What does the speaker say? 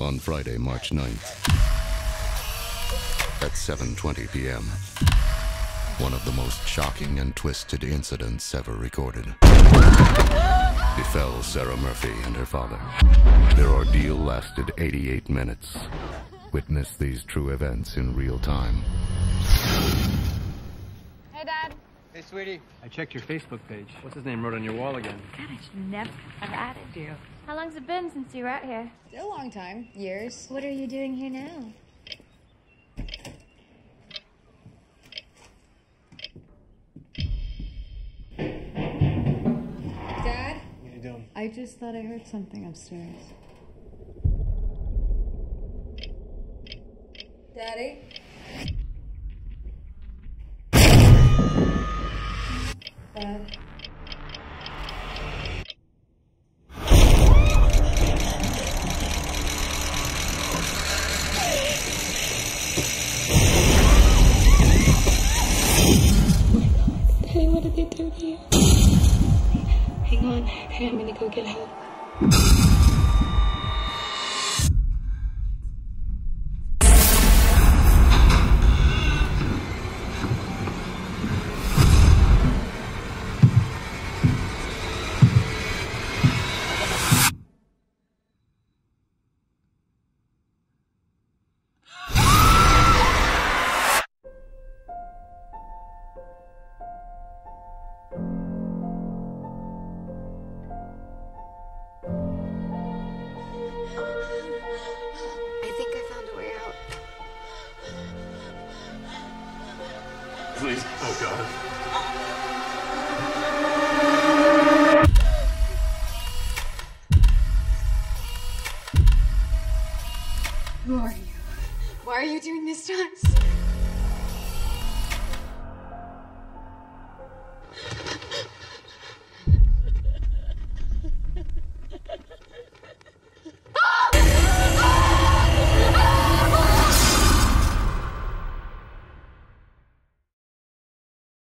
on Friday, March 9th at 7:20 p.m. One of the most shocking and twisted incidents ever recorded befell Sarah Murphy and her father. Their ordeal lasted 88 minutes. Witness these true events in real time. Hey, sweetie. I checked your Facebook page. What's his name wrote on your wall again? God, I should never have added you. How long's it been since you were out here? A long time. Years. What are you doing here now? Dad? What are you doing? I just thought I heard something upstairs. Daddy? Daddy, what did they do to you? Hang on, I'm gonna go get help. I think I found a way out. Please. Oh, God. Who are you? Why are you doing this to us?